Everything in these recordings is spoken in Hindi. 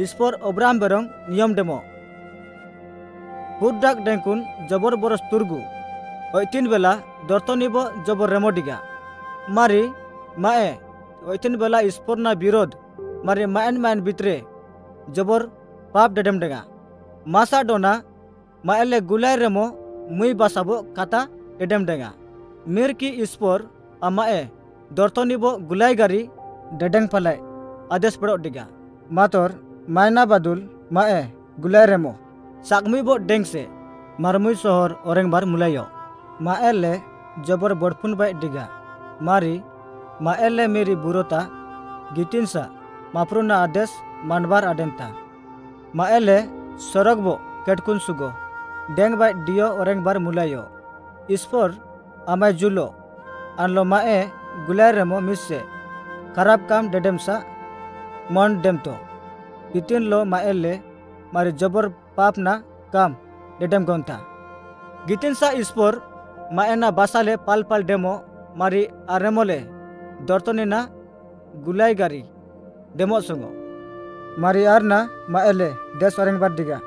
ईश्वर अब्राम बेरंग नियम डेमो हुड्डाक डेंकुन जबर बरस तुर्गु ओइतिन बेला दर्तनिब जबर रेमोडिगा मारी माए ओइतिन बेला ईश्वर ना विरोध मारे मायन मायन भित्रे जबर पाप डेडम डेगा मासा डोना माएले गुलाय रेमो मुई बासाबो काता एडम डेगा मेर की ईश्वर अमाए दर्तनिब गुलाय गारी डेडेंग पलाय आदेश बड़ो डिगा मातोर मायना Badul mae gulai remo sakmi bo dengse marmui sohor oreng bar mulayo mae le jabor bodpun bai diga mari mae le meri burota gitinsa mapruna ades manbar adenta mae le sorog bo ketkun sugo deng bai dio oreng bar mulayo ispor amai julo anlo mae gulai remo misse खराब काम डेडेमसा मन डेमतो karab kam dedemsa mon demto itin lo maelle mari jabor papna kam dedem gonta gitin sa ispor maena basale pal pal demo mari aremole dortonina gulai gari demo sungo mari arna maelle des orang bardiga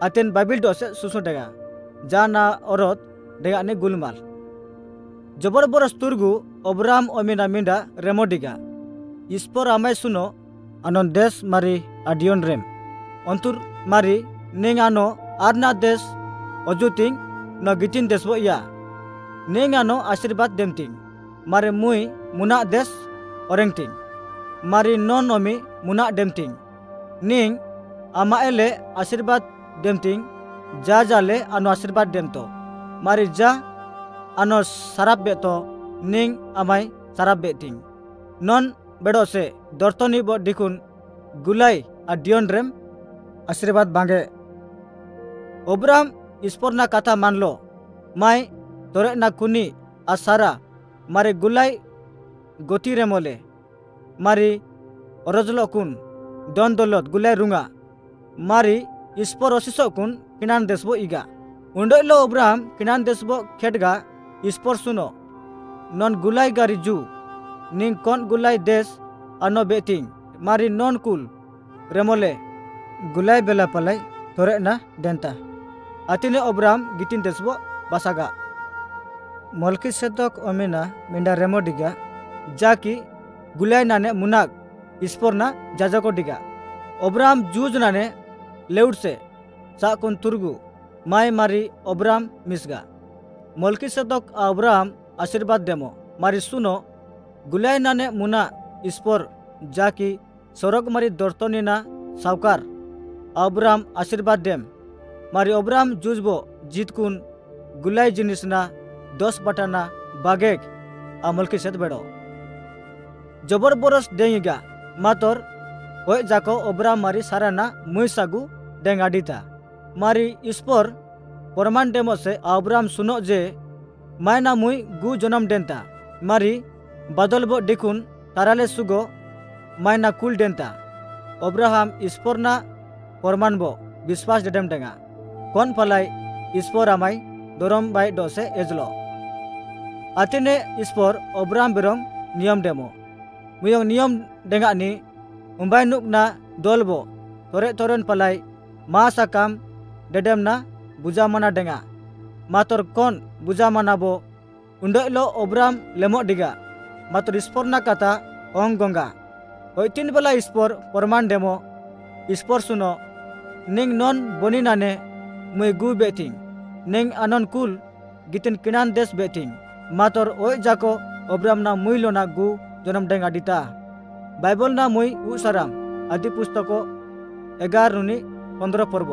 aten babil dose susu dega jana orot dega ne gulmal जबर बरस तुर्गु अब्राम अमिना मिंडा रेमोडिगा इस्पर आमाय सुनो आनन देश मारी आडियन रेम अंतुर मारी निंग आनो आरना देश अजुतिंग न गिटिन देश बो या निंग आनो आशीर्वाद देमतिंग मारे मुई मुना देश ओरेंगतिंग मारी नॉन अमी मुना देमतिंग निंग आमा एले आशीर्वाद देमतिंग जा जाले आनो आशीर्वाद देमतो मारी जा ano sarap beto ning amai sarap beting. Non bedo se dortoni bo dikun gulai adion rem आशीर्वाद बांगे ओब्राम ईश्वर ना कथा मान लो माय तोरे कुनी आसारा मारे गुलाई गोती रे मारी ओरजलो कुन दन दौलत गुलाई रुंगा मारी ईश्वर ओसिसो कुन किनान देशबो इगा उंडलो ओब्राम किनान देशबो खेटगा ईश्वर सुनो नॉन गुलाई गारी जू निंग कौन गुलाई देश अनो बेटिंग मारी नॉन कुल रेमोले गुलाई बेला पलाई थोरे ना देंता अतिने ओब्राम गितिन देशबो बासागा मलकी सेतक ओमिना मिंडा रेमो डिगा जाकी गुलाई नाने मुनाक ईश्वर ना जाजको डिगा ओब्राम जूज नाने लेउड से साकुन तुर्गु माय मारी ओब्राम मिसगा मलकी सेतक अब्राम आशीर्वाद देमो मारी सुनो गुलाई नाने मुना ईश्वर जाकी सरग मारी दर्तनीना सावकार अब्राम आशीर्वाद देम मारी अब्राम जुजबो जीतकुन गुलाई जिनिसना दस बटाना बागेक आमलकी सेत बेड़ो जबर बरस देंगा मातर ओय जाको अब्राम मारी साराना मुई सागु देंगाडीता मारी ईश्वर प्रमाण डेमो से अब्राम सुनो जे मायना मुई गु जनम देंता मारी बदल बो देखुन ताराले सुगो मायना कुल देंता अब्राहम ईश्वरना प्रमाण बो विश्वास डेडम देंगा कौन फलाई ईश्वर आमाई दरम बाई डोसे एजलो आतिने ईश्वर अब्राहम बिरम नियम डेमो मुयंग नियम देंगा नि उम्बाई नुकना दलबो तोरे तोरन पलाई मा साकाम डेडम ना buja mana denga. Mator kon buja mana bo undok lo मातोर स्परना कथा अङ्ग गङ्गा है तिनवेला स्पर परमणेम स्पर सुन नि बनिना मै गुटिङ निङ अननकल गितिन किन बेटी मातर ओ जाको अब्रमना मुलना गु जन डेङडिता बइबल न मै उम आदि पुस्तको एघार पर्व